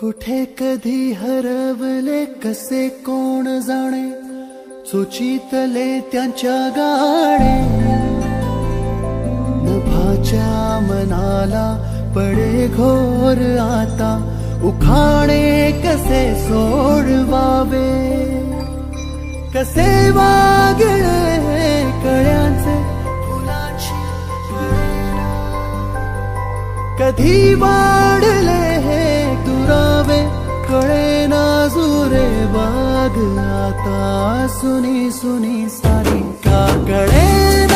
कुठे कधी हरवले, कसे कोण जाणे? सुचितले त्यांच्या गाणे. नभाच्या मनाला पडे घोर आता. उखाणे कसे सोडवावे? कसे वागळे कळ्यांचे? फुलाची कधी वाढले बाग आता। सुनी सुनी सारी का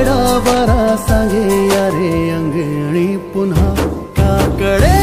वेळा बरा सांगे अरे अंगणी पुन्हा का कळे